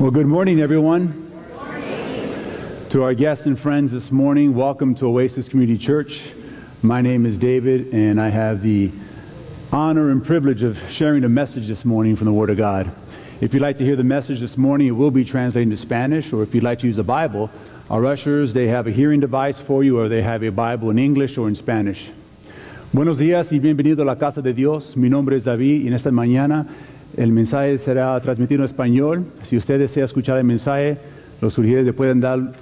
Well, good morning, everyone. To our guests and friends this morning, welcome to Oasis Community Church. My name is David, and I have the honor and privilege of sharing a message this morning from the Word of God. If you'd like to hear the message this morning, it will be translated to Spanish, or if you'd like to use a Bible, our ushers, they have a hearing device for you, or they have a Bible in English or in Spanish. Buenos días y bienvenido a la casa de Dios. Mi nombre es David y en esta mañana el mensaje será transmitido en español. Si usted desea escuchar el mensaje, los sugiere le pueden dar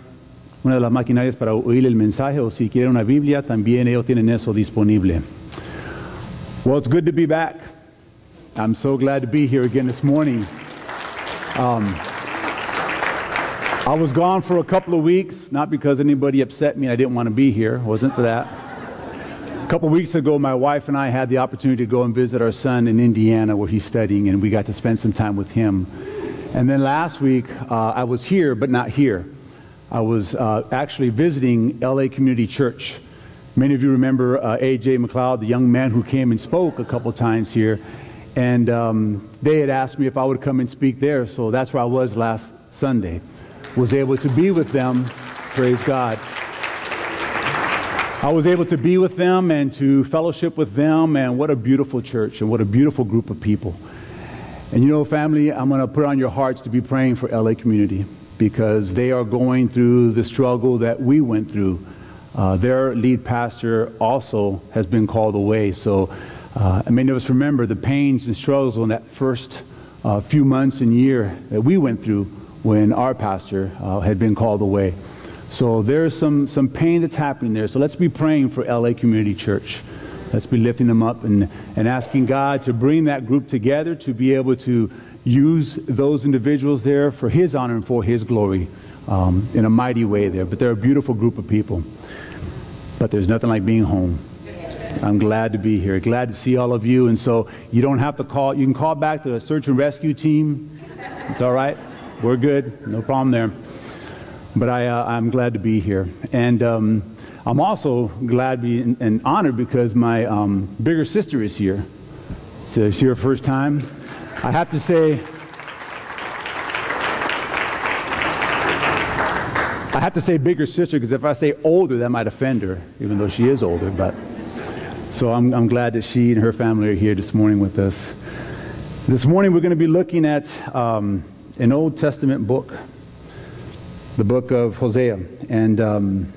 una de las maquinarias para oír el mensaje o si quieren una Biblia, también ellos tienen eso disponible. Well, it's good to be back. I'm so glad to be here again this morning. Um, I was gone for a couple of weeks, not because anybody upset me and I didn't want to be here. It wasn't for that. A couple weeks ago, my wife and I had the opportunity to go and visit our son in Indiana where he's studying, and we got to spend some time with him. And then last week, uh, I was here, but not here. I was uh, actually visiting LA Community Church. Many of you remember uh, A.J. McLeod, the young man who came and spoke a couple times here. And um, they had asked me if I would come and speak there, so that's where I was last Sunday. Was able to be with them, praise God. I was able to be with them and to fellowship with them, and what a beautiful church and what a beautiful group of people. And you know, family, I'm going to put on your hearts to be praying for LA community because they are going through the struggle that we went through. Uh, their lead pastor also has been called away. So uh, many of us remember the pains and struggles in that first uh, few months and year that we went through when our pastor uh, had been called away. So there's some, some pain that's happening there. So let's be praying for LA Community Church. Let's be lifting them up and, and asking God to bring that group together to be able to use those individuals there for His honor and for His glory um, in a mighty way there. But they're a beautiful group of people. But there's nothing like being home. I'm glad to be here. Glad to see all of you. And so you don't have to call. You can call back to the search and rescue team. It's all right. We're good. No problem there. But I, uh, I'm glad to be here. And um, I'm also glad be and honored because my um, bigger sister is here. So it's your first time. I have to say, I have to say bigger sister because if I say older, that might offend her, even though she is older. But so I'm, I'm glad that she and her family are here this morning with us. This morning we're going to be looking at um, an Old Testament book the book of Hosea. And, um,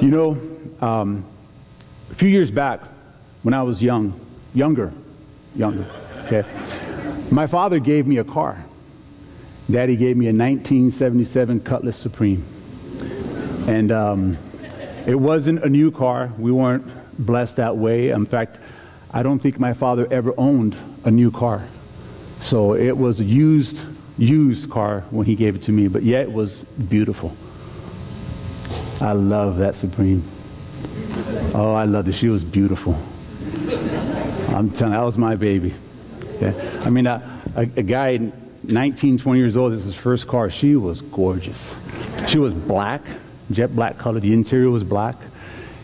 you know, um, a few years back, when I was young, younger, younger, okay, my father gave me a car. Daddy gave me a 1977 Cutlass Supreme. And um, it wasn't a new car. We weren't blessed that way. In fact, I don't think my father ever owned a new car. So it was used used car when he gave it to me, but yet it was beautiful. I love that Supreme. Oh, I loved it. She was beautiful. I'm telling you, that was my baby. Okay? I mean, a, a, a guy 19, 20 years old, this is his first car. She was gorgeous. She was black, jet black color. The interior was black.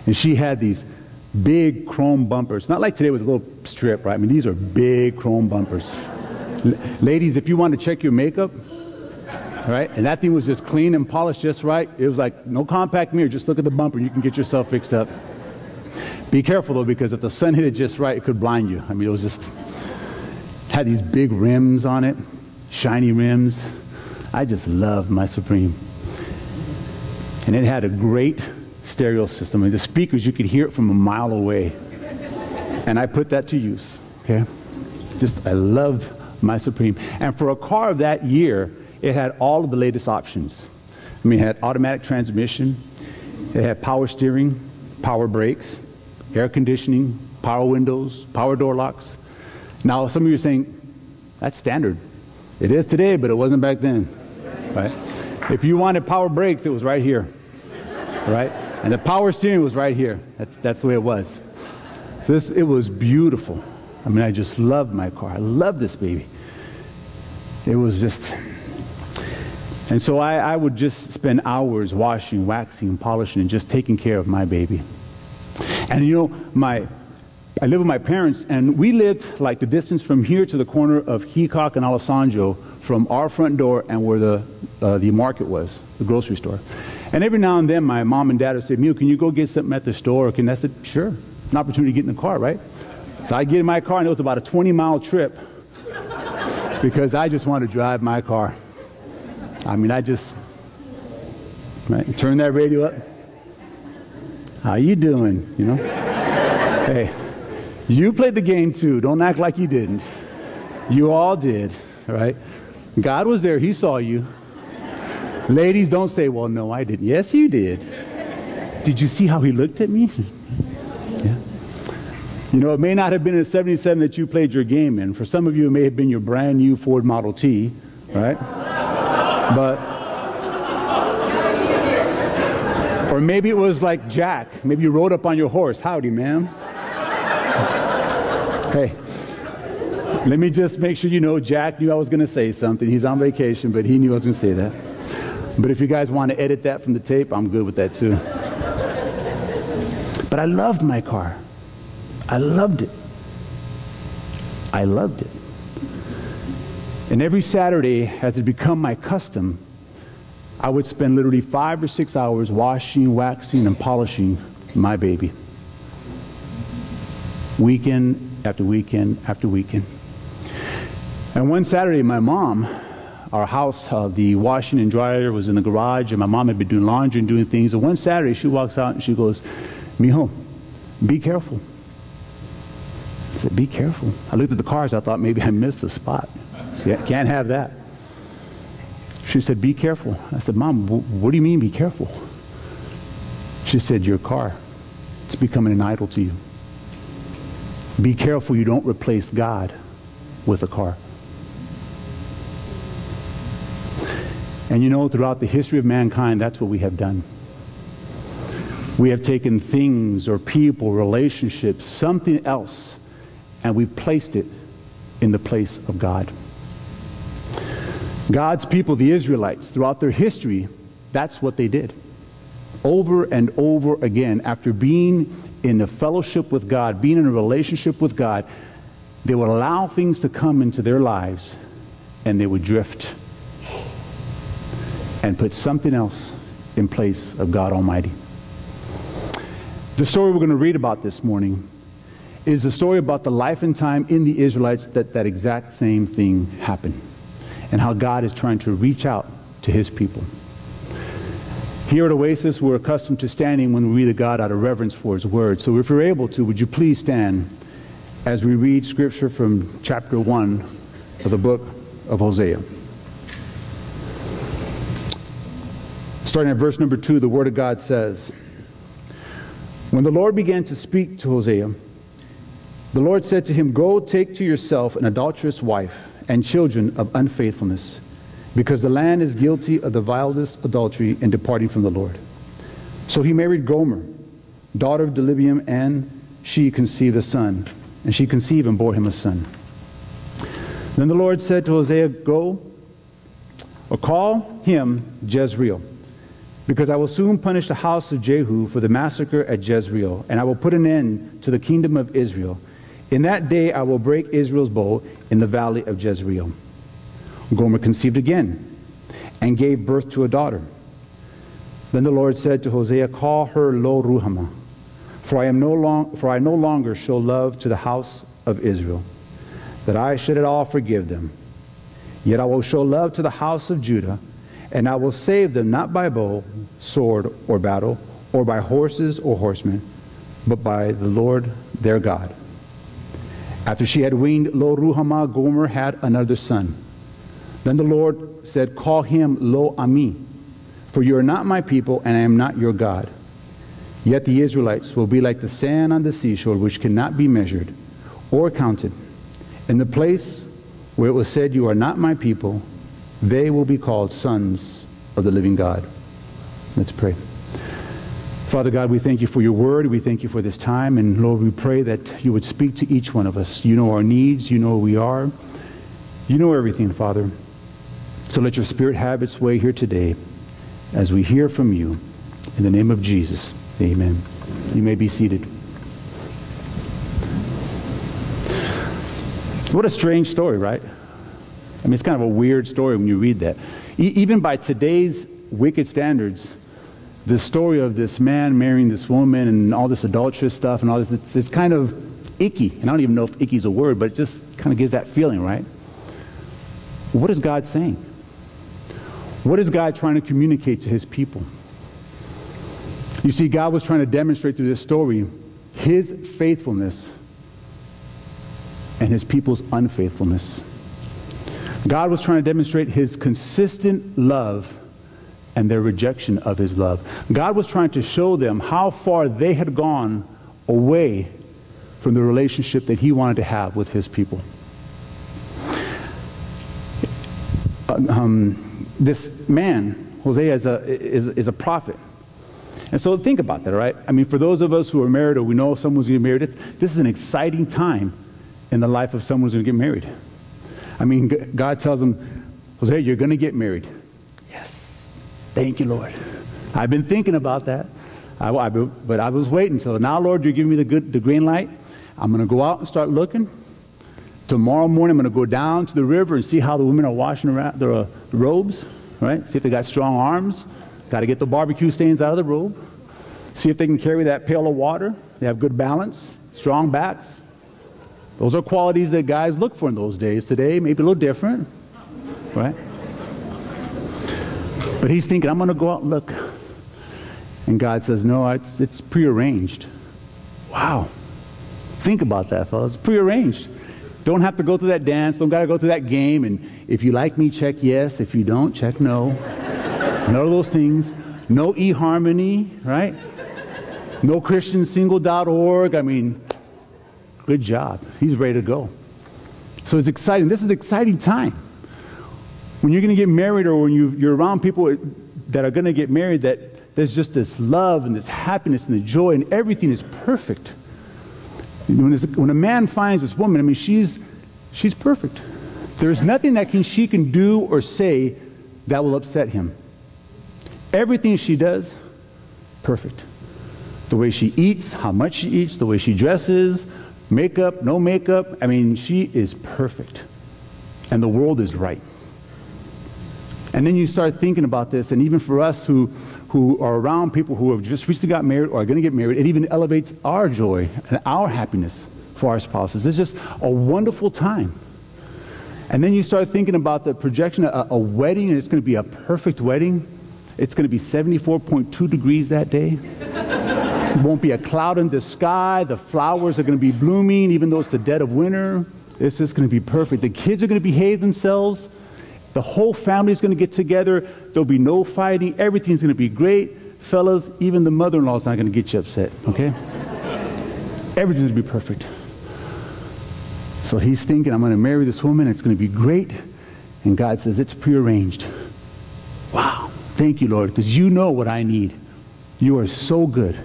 And she had these big chrome bumpers. Not like today with a little strip, right? I mean, these are big chrome bumpers ladies, if you want to check your makeup, right, and that thing was just clean and polished just right, it was like no compact mirror, just look at the bumper you can get yourself fixed up. Be careful though, because if the sun hit it just right, it could blind you. I mean, it was just, had these big rims on it, shiny rims. I just loved my Supreme. And it had a great stereo system. I mean, the speakers, you could hear it from a mile away. And I put that to use, okay? Just, I loved my Supreme. And for a car of that year, it had all of the latest options. I mean, it had automatic transmission, it had power steering, power brakes, air conditioning, power windows, power door locks. Now, some of you are saying, that's standard. It is today, but it wasn't back then. Right? If you wanted power brakes, it was right here. Right? And the power steering was right here. That's, that's the way it was. So this, it was beautiful. I mean, I just loved my car. I loved this baby. It was just. And so I, I would just spend hours washing, waxing, and polishing, and just taking care of my baby. And you know, my, I live with my parents, and we lived like the distance from here to the corner of Heacock and Alessandro from our front door and where the, uh, the market was, the grocery store. And every now and then, my mom and dad would say, Mio, can you go get something at the store? Can I said, sure. An opportunity to get in the car, right? So I get in my car, and it was about a 20 mile trip because I just wanted to drive my car. I mean, I just right, turn that radio up. How you doing? You know? hey, you played the game too. Don't act like you didn't. You all did, right? God was there. He saw you. Ladies, don't say, well, no, I didn't. Yes, you did. Did you see how he looked at me? You know, it may not have been a 77 that you played your game in. For some of you, it may have been your brand new Ford Model T, right? But, or maybe it was like Jack. Maybe you rode up on your horse. Howdy, ma'am. hey, let me just make sure you know Jack knew I was going to say something. He's on vacation, but he knew I was going to say that. But if you guys want to edit that from the tape, I'm good with that too. But I loved my car. I loved it. I loved it. And every Saturday, as it become my custom, I would spend literally five or six hours washing, waxing, and polishing my baby. Weekend after weekend after weekend. And one Saturday, my mom our house, uh, the washing and dryer was in the garage, and my mom had been doing laundry and doing things. And one Saturday, she walks out and she goes, Mijo, be careful. I said, be careful. I looked at the cars. I thought maybe I missed a spot. Can't have that. She said, be careful. I said, Mom, what do you mean be careful? She said, your car, it's becoming an idol to you. Be careful you don't replace God with a car. And you know, throughout the history of mankind, that's what we have done. We have taken things or people, relationships, something else, and we've placed it in the place of God. God's people, the Israelites, throughout their history, that's what they did. Over and over again, after being in a fellowship with God, being in a relationship with God, they would allow things to come into their lives and they would drift and put something else in place of God Almighty. The story we're going to read about this morning is the story about the life and time in the Israelites that that exact same thing happened and how God is trying to reach out to his people. Here at Oasis, we're accustomed to standing when we read the God out of reverence for his word. So if you're able to, would you please stand as we read scripture from chapter 1 of the book of Hosea. Starting at verse number 2, the Word of God says, When the Lord began to speak to Hosea, the Lord said to him, Go take to yourself an adulterous wife and children of unfaithfulness, because the land is guilty of the vilest adultery in departing from the Lord. So he married Gomer, daughter of Diblaim, and she conceived a son. And she conceived and bore him a son. Then the Lord said to Hosea, Go or call him Jezreel because I will soon punish the house of Jehu for the massacre at Jezreel, and I will put an end to the kingdom of Israel. In that day I will break Israel's bow in the valley of Jezreel. Gomer conceived again and gave birth to a daughter. Then the Lord said to Hosea, Call her Lo Ruhamah, for I, am no long, for I no longer show love to the house of Israel, that I should at all forgive them. Yet I will show love to the house of Judah and I will save them not by bow, sword, or battle, or by horses or horsemen, but by the Lord their God. After she had weaned Lo Ruhamah, Gomer had another son. Then the Lord said, Call him Lo Ami, for you are not my people, and I am not your God. Yet the Israelites will be like the sand on the seashore, which cannot be measured or counted. In the place where it was said, You are not my people, they will be called sons of the living God. Let's pray. Father God, we thank you for your word. We thank you for this time. And Lord, we pray that you would speak to each one of us. You know our needs. You know who we are. You know everything, Father. So let your spirit have its way here today as we hear from you. In the name of Jesus, amen. You may be seated. What a strange story, right? I mean, it's kind of a weird story when you read that. E- even by today's wicked standards, the story of this man marrying this woman and all this adulterous stuff and all this, it's, it's kind of icky. And I don't even know if icky is a word, but it just kind of gives that feeling, right? What is God saying? What is God trying to communicate to his people? You see, God was trying to demonstrate through this story his faithfulness and his people's unfaithfulness. God was trying to demonstrate his consistent love and their rejection of his love. God was trying to show them how far they had gone away from the relationship that he wanted to have with his people. Uh, um, this man, Hosea, is a, is, is a prophet. And so think about that, right? I mean, for those of us who are married or we know someone's going to get married, this is an exciting time in the life of someone who's going to get married. I mean, God tells them, Hosea, you're going to get married. Thank you, Lord. I've been thinking about that. I, I, but I was waiting. So now, Lord, you're giving me the, good, the green light. I'm going to go out and start looking. Tomorrow morning, I'm going to go down to the river and see how the women are washing around their uh, robes, right? See if they got strong arms. Got to get the barbecue stains out of the robe. See if they can carry that pail of water. They have good balance, strong backs. Those are qualities that guys look for in those days. Today, maybe a little different, right? But he's thinking, I'm going to go out and look. And God says, No, it's, it's prearranged. Wow. Think about that, fellas. It's prearranged. Don't have to go through that dance. Don't got to go through that game. And if you like me, check yes. If you don't, check no. None of those things. No eHarmony, right? No ChristianSingle.org. I mean, good job. He's ready to go. So it's exciting. This is an exciting time. When you're going to get married or when you, you're around people that are going to get married, that there's just this love and this happiness and the joy and everything is perfect. When, when a man finds this woman, I mean, she's, she's perfect. There's nothing that can, she can do or say that will upset him. Everything she does, perfect. The way she eats, how much she eats, the way she dresses, makeup, no makeup. I mean, she is perfect. And the world is right. And then you start thinking about this, and even for us who, who are around people who have just recently got married or are going to get married, it even elevates our joy and our happiness for our spouses. It's just a wonderful time. And then you start thinking about the projection, a, a wedding, and it's going to be a perfect wedding. It's going to be 74.2 degrees that day. There won't be a cloud in the sky. The flowers are going to be blooming, even though it's the dead of winter. It's just going to be perfect. The kids are going to behave themselves. The whole family is going to get together. There'll be no fighting. Everything's going to be great. Fellas, even the mother in law is not going to get you upset, okay? Everything's going to be perfect. So he's thinking, I'm going to marry this woman. It's going to be great. And God says, It's prearranged. Wow. Thank you, Lord, because you know what I need. You are so good.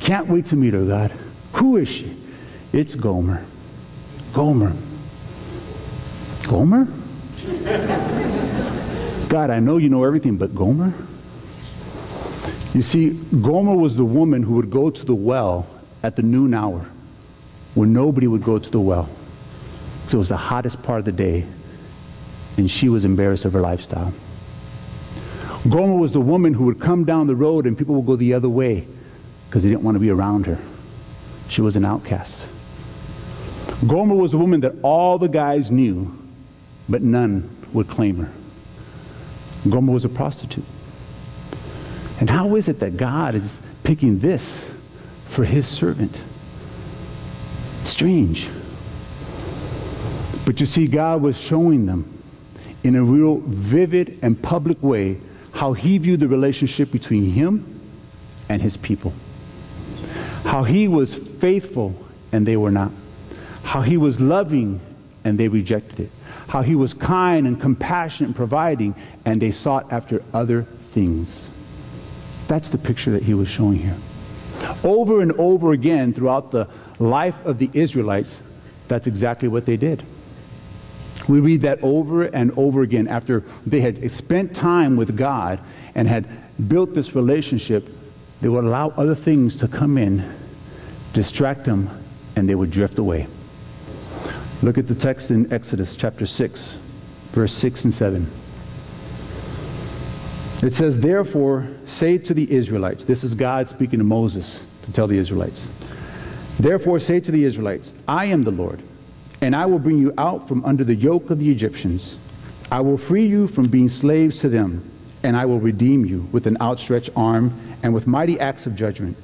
Can't wait to meet her, God. Who is she? It's Gomer. Gomer. Gomer? God, I know you know everything, but Gomer? You see, Gomer was the woman who would go to the well at the noon hour when nobody would go to the well. So it was the hottest part of the day, and she was embarrassed of her lifestyle. Gomer was the woman who would come down the road and people would go the other way because they didn't want to be around her. She was an outcast. Gomer was a woman that all the guys knew, but none would claim her. Gomer was a prostitute. And how is it that God is picking this for his servant? Strange. But you see, God was showing them in a real vivid and public way how he viewed the relationship between him and his people. How he was faithful and they were not. How he was loving and they rejected it. How he was kind and compassionate and providing and they sought after other things. That's the picture that he was showing here. Over and over again throughout the life of the Israelites, that's exactly what they did. We read that over and over again after they had spent time with God and had built this relationship. They would allow other things to come in, distract them, and they would drift away. Look at the text in Exodus chapter 6, verse 6 and 7. It says, Therefore, say to the Israelites, this is God speaking to Moses to tell the Israelites. Therefore, say to the Israelites, I am the Lord, and I will bring you out from under the yoke of the Egyptians. I will free you from being slaves to them, and I will redeem you with an outstretched arm and with mighty acts of judgment.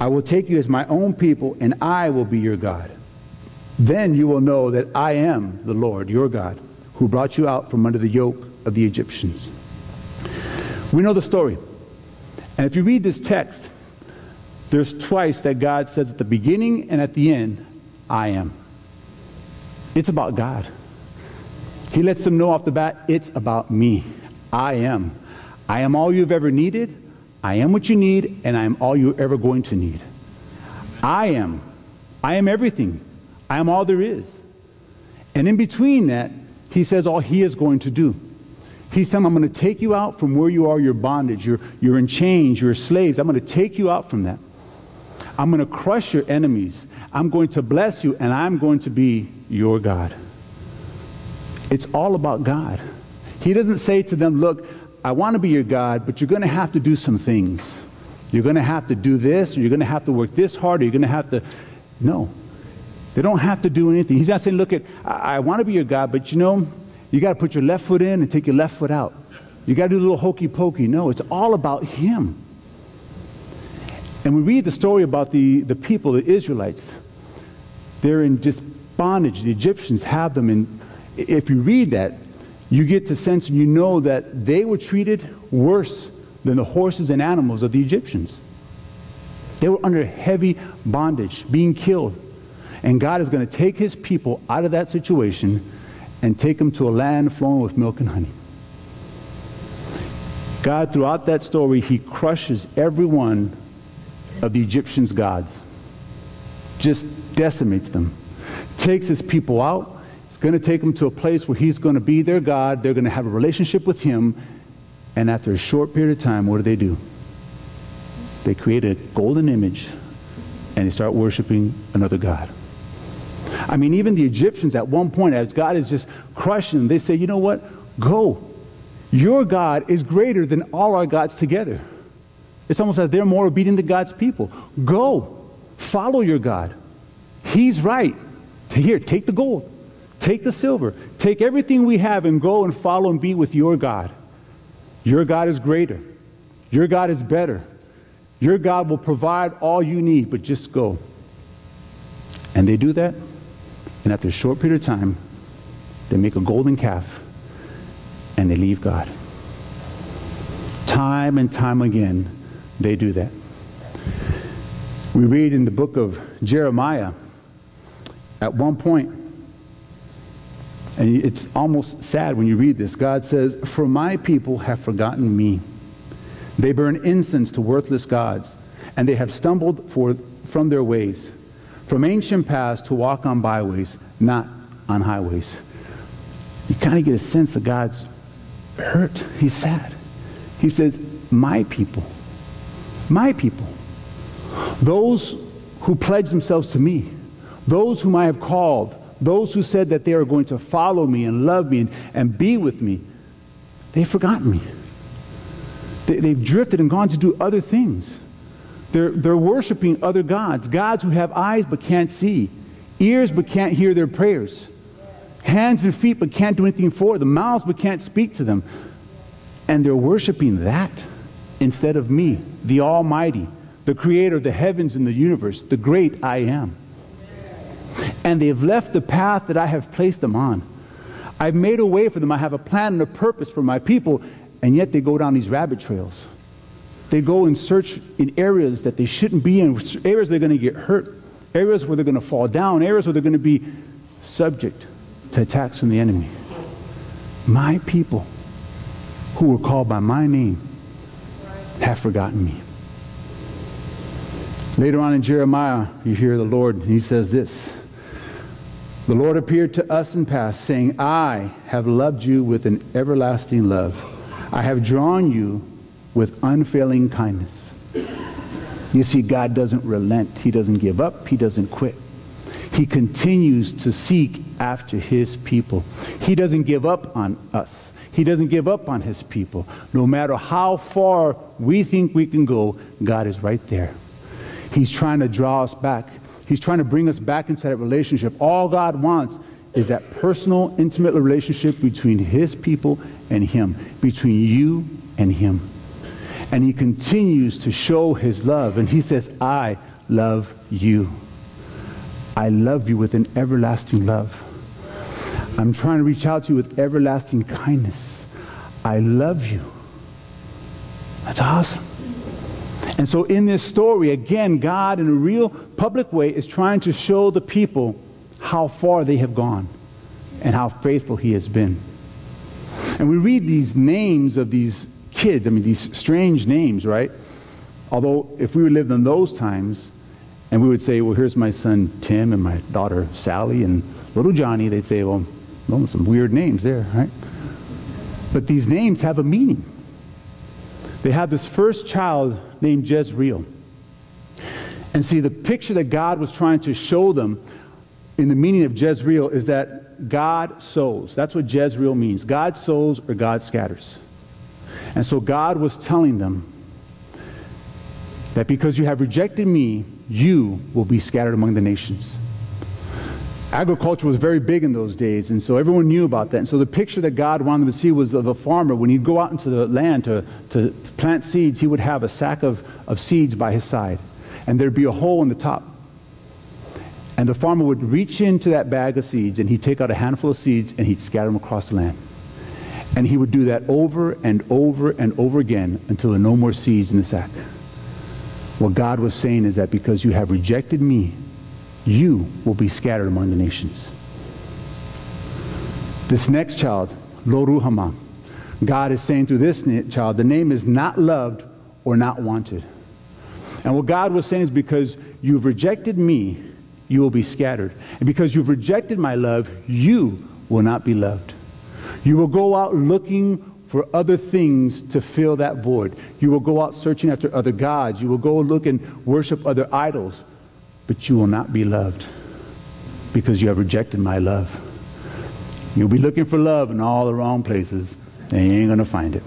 I will take you as my own people, and I will be your God. Then you will know that I am the Lord, your God, who brought you out from under the yoke of the Egyptians. We know the story. And if you read this text, there's twice that God says at the beginning and at the end, I am. It's about God. He lets them know off the bat, it's about me. I am. I am all you've ever needed. I am what you need, and I am all you're ever going to need. I am. I am everything. I am all there is. And in between that, he says all he is going to do. He's saying, I'm going to take you out from where you are, your bondage. You're, you're in chains, you're slaves. I'm going to take you out from that. I'm going to crush your enemies. I'm going to bless you, and I'm going to be your God. It's all about God. He doesn't say to them, Look, I want to be your God, but you're going to have to do some things. You're going to have to do this, or you're going to have to work this hard, or you're going to have to. No. They don't have to do anything. He's not saying, Look, at, I, I want to be your God, but you know, you got to put your left foot in and take your left foot out. You got to do a little hokey pokey. No, it's all about Him. And we read the story about the, the people, the Israelites. They're in just bondage. The Egyptians have them. And if you read that, you get to sense and you know that they were treated worse than the horses and animals of the Egyptians. They were under heavy bondage, being killed. And God is going to take his people out of that situation and take them to a land flowing with milk and honey. God, throughout that story, he crushes every one of the Egyptians' gods, just decimates them, takes his people out. He's going to take them to a place where he's going to be their God. They're going to have a relationship with him. And after a short period of time, what do they do? They create a golden image and they start worshiping another God. I mean, even the Egyptians at one point, as God is just crushing them, they say, you know what? Go. Your God is greater than all our gods together. It's almost like they're more obedient than God's people. Go. Follow your God. He's right. Here, take the gold. Take the silver. Take everything we have and go and follow and be with your God. Your God is greater. Your God is better. Your God will provide all you need, but just go. And they do that. And after a short period of time, they make a golden calf and they leave God. Time and time again, they do that. We read in the book of Jeremiah at one point, and it's almost sad when you read this. God says, For my people have forgotten me. They burn incense to worthless gods, and they have stumbled for, from their ways, from ancient paths to walk on byways, not on highways. You kind of get a sense of God's hurt. He's sad. He says, My people my people, those who pledge themselves to me, those whom I have called, those who said that they are going to follow me and love me and, and be with me, they've forgotten me. They, they've drifted and gone to do other things. They're, they're worshiping other gods, gods who have eyes but can't see, ears but can't hear their prayers, hands and feet but can't do anything for them, mouths but can't speak to them. And they're worshiping that instead of me, the Almighty, the creator of the heavens and the universe, the great I am. And they've left the path that I have placed them on. I've made a way for them. I have a plan and a purpose for my people, and yet they go down these rabbit trails. They go and search in areas that they shouldn't be in, areas they're going to get hurt, areas where they're going to fall down, areas where they're going to be subject to attacks from the enemy. My people who were called by my name have forgotten me. Later on in Jeremiah, you hear the Lord, he says this The Lord appeared to us in past, saying, I have loved you with an everlasting love. I have drawn you with unfailing kindness. You see, God doesn't relent, He doesn't give up, He doesn't quit. He continues to seek after his people. He doesn't give up on us. He doesn't give up on his people. No matter how far we think we can go, God is right there. He's trying to draw us back. He's trying to bring us back into that relationship. All God wants is that personal, intimate relationship between his people and him, between you and him. And he continues to show his love. And he says, I love you. I love you with an everlasting love. I'm trying to reach out to you with everlasting kindness. I love you. That's awesome. And so, in this story, again, God, in a real public way, is trying to show the people how far they have gone and how faithful He has been. And we read these names of these kids, I mean, these strange names, right? Although, if we lived in those times, and we would say, well, here's my son Tim and my daughter Sally and little Johnny, they'd say, well, well some weird names there, right? But these names have a meaning. They have this first child named Jezreel. And see, the picture that God was trying to show them in the meaning of Jezreel is that God sows. That's what Jezreel means. God sows or God scatters. And so God was telling them that because you have rejected me, you will be scattered among the nations. Agriculture was very big in those days, and so everyone knew about that. And so the picture that God wanted them to see was of a farmer. When he'd go out into the land to, to plant seeds, he would have a sack of, of seeds by his side, and there'd be a hole in the top. And the farmer would reach into that bag of seeds, and he'd take out a handful of seeds, and he'd scatter them across the land. And he would do that over and over and over again until there were no more seeds in the sack. What God was saying is that because you have rejected me, you will be scattered among the nations. This next child, Lo Ruhamah, God is saying through this child, the name is not loved or not wanted. And what God was saying is because you've rejected me, you will be scattered. And because you've rejected my love, you will not be loved. You will go out looking for other things to fill that void. You will go out searching after other gods. You will go look and worship other idols. But you will not be loved because you have rejected my love. You'll be looking for love in all the wrong places, and you ain't going to find it.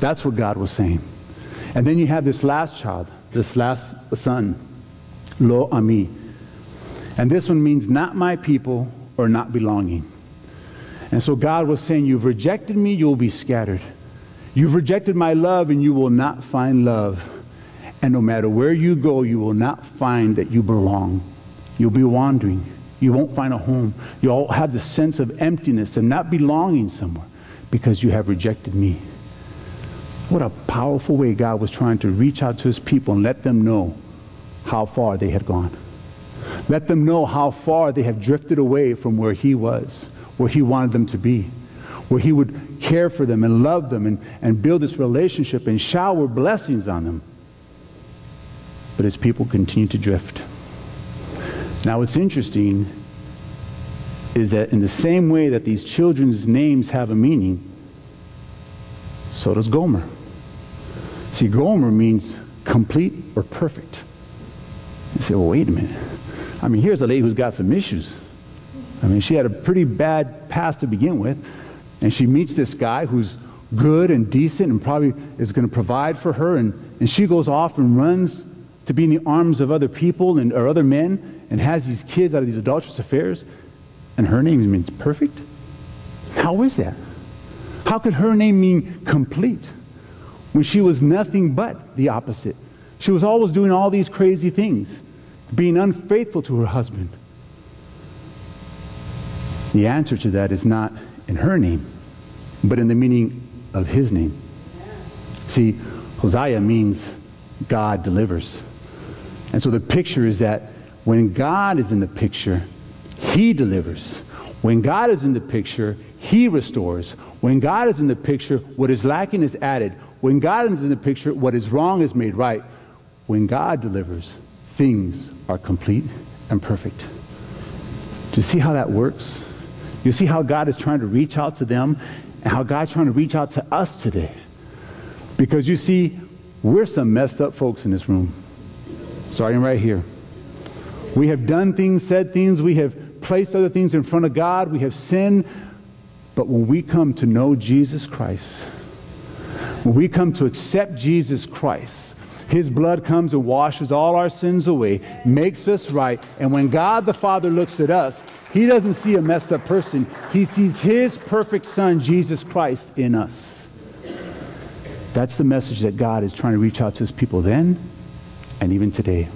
That's what God was saying. And then you have this last child, this last son, Lo Ami. And this one means not my people or not belonging. And so God was saying, You've rejected me, you'll be scattered. You've rejected my love, and you will not find love. And no matter where you go, you will not find that you belong. You'll be wandering. You won't find a home. You'll have the sense of emptiness and not belonging somewhere because you have rejected me. What a powerful way God was trying to reach out to his people and let them know how far they had gone. Let them know how far they have drifted away from where he was where he wanted them to be, where he would care for them and love them and, and build this relationship and shower blessings on them. But his people continue to drift. Now, what's interesting is that in the same way that these children's names have a meaning, so does Gomer. See, Gomer means complete or perfect. You say, well, wait a minute. I mean, here's a lady who's got some issues. I mean, she had a pretty bad past to begin with, and she meets this guy who's good and decent and probably is going to provide for her, and, and she goes off and runs to be in the arms of other people and, or other men and has these kids out of these adulterous affairs, and her name means perfect? How is that? How could her name mean complete when she was nothing but the opposite? She was always doing all these crazy things, being unfaithful to her husband. The answer to that is not in her name, but in the meaning of his name. See, Hosea means God delivers. And so the picture is that when God is in the picture, he delivers. When God is in the picture, he restores. When God is in the picture, what is lacking is added. When God is in the picture, what is wrong is made right. When God delivers, things are complete and perfect. Do you see how that works? You see how God is trying to reach out to them and how God's trying to reach out to us today. Because you see, we're some messed up folks in this room. Starting right here. We have done things, said things, we have placed other things in front of God, we have sinned. But when we come to know Jesus Christ, when we come to accept Jesus Christ, his blood comes and washes all our sins away, makes us right. And when God the Father looks at us, he doesn't see a messed up person. He sees his perfect Son, Jesus Christ, in us. That's the message that God is trying to reach out to his people then and even today.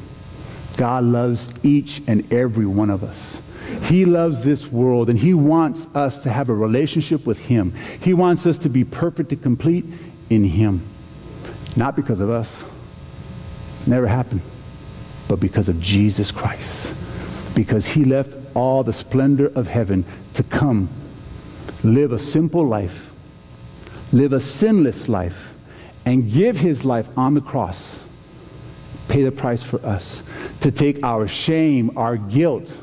God loves each and every one of us. He loves this world and He wants us to have a relationship with Him. He wants us to be perfect and complete in Him. Not because of us. Never happened. But because of Jesus Christ. Because He left all the splendor of heaven to come, live a simple life, live a sinless life, and give His life on the cross. Pay the price for us. To take our shame, our guilt,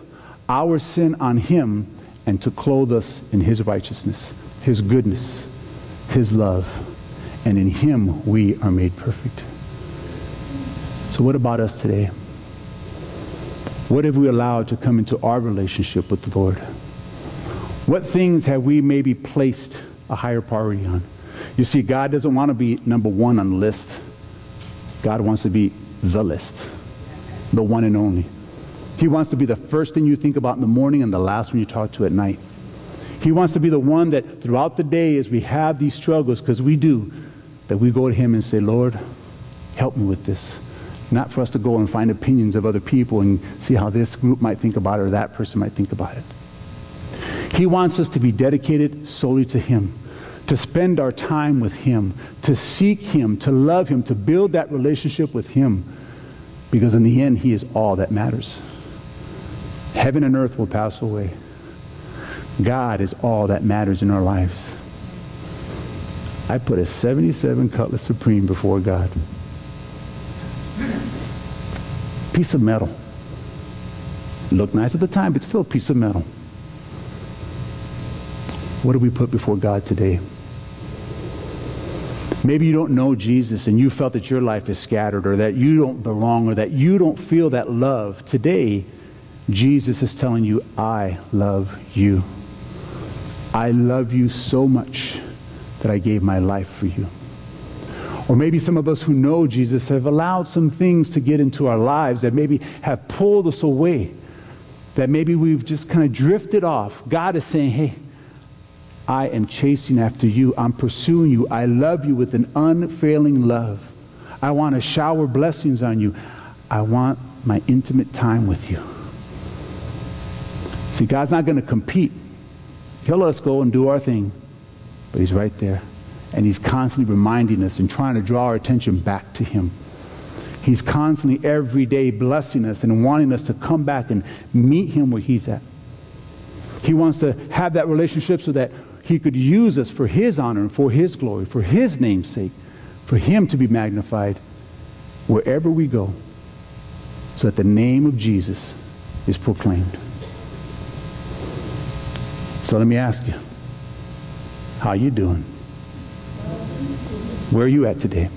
our sin on him and to clothe us in his righteousness, his goodness, his love. And in him we are made perfect. So, what about us today? What have we allowed to come into our relationship with the Lord? What things have we maybe placed a higher priority on? You see, God doesn't want to be number one on the list. God wants to be the list, the one and only. He wants to be the first thing you think about in the morning and the last one you talk to at night. He wants to be the one that throughout the day, as we have these struggles, because we do, that we go to Him and say, Lord, help me with this. Not for us to go and find opinions of other people and see how this group might think about it or that person might think about it. He wants us to be dedicated solely to Him, to spend our time with Him, to seek Him, to love Him, to build that relationship with Him, because in the end, He is all that matters. Heaven and earth will pass away. God is all that matters in our lives. I put a 77 Cutlass Supreme before God. Piece of metal. Looked nice at the time, but still a piece of metal. What do we put before God today? Maybe you don't know Jesus and you felt that your life is scattered or that you don't belong or that you don't feel that love. Today, Jesus is telling you, I love you. I love you so much that I gave my life for you. Or maybe some of us who know Jesus have allowed some things to get into our lives that maybe have pulled us away, that maybe we've just kind of drifted off. God is saying, hey, I am chasing after you. I'm pursuing you. I love you with an unfailing love. I want to shower blessings on you. I want my intimate time with you. See, God's not going to compete. He'll let us go and do our thing, but He's right there. And He's constantly reminding us and trying to draw our attention back to Him. He's constantly, every day, blessing us and wanting us to come back and meet Him where He's at. He wants to have that relationship so that He could use us for His honor and for His glory, for His name's sake, for Him to be magnified wherever we go, so that the name of Jesus is proclaimed. So let me ask you, how you doing? Where are you at today?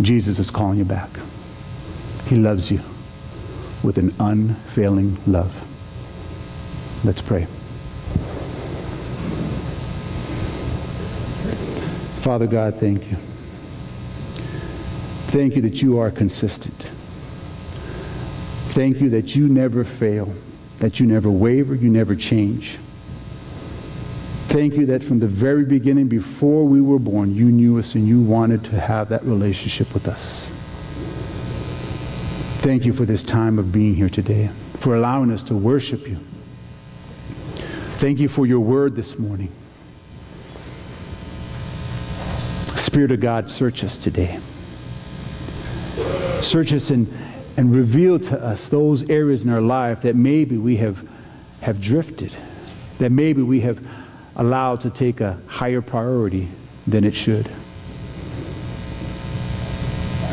Jesus is calling you back. He loves you with an unfailing love. Let's pray. Father God, thank you. Thank you that you are consistent. Thank you that you never fail that you never waver, you never change. Thank you that from the very beginning, before we were born, you knew us and you wanted to have that relationship with us. Thank you for this time of being here today, for allowing us to worship you. Thank you for your word this morning. Spirit of God, search us today. Search us and and reveal to us those areas in our life that maybe we have, have drifted, that maybe we have allowed to take a higher priority than it should.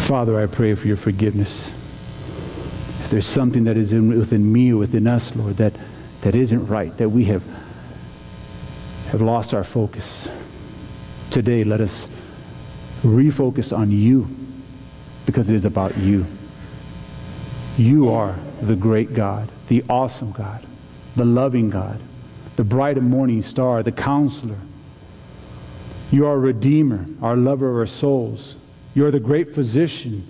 Father, I pray for your forgiveness. If there's something that is in, within me or within us, Lord, that, that isn't right, that we have, have lost our focus, today let us refocus on you because it is about you. You are the great God, the awesome God, the loving God, the bright and morning star, the counselor. You are a redeemer, our lover of our souls. You are the great physician.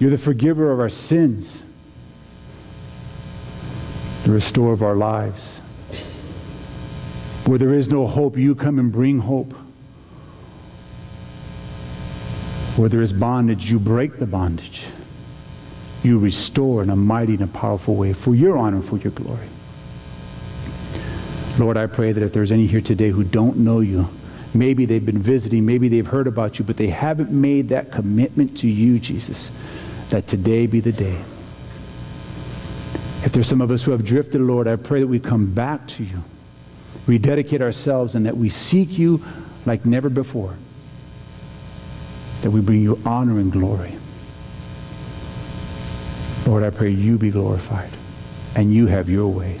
You're the forgiver of our sins, the restorer of our lives. Where there is no hope, you come and bring hope. Where there is bondage, you break the bondage. You restore in a mighty and a powerful way for your honor and for your glory. Lord, I pray that if there's any here today who don't know you, maybe they've been visiting, maybe they've heard about you, but they haven't made that commitment to you, Jesus, that today be the day. If there's some of us who have drifted, Lord, I pray that we come back to you, rededicate ourselves, and that we seek you like never before that we bring you honor and glory. Lord, I pray you be glorified and you have your way.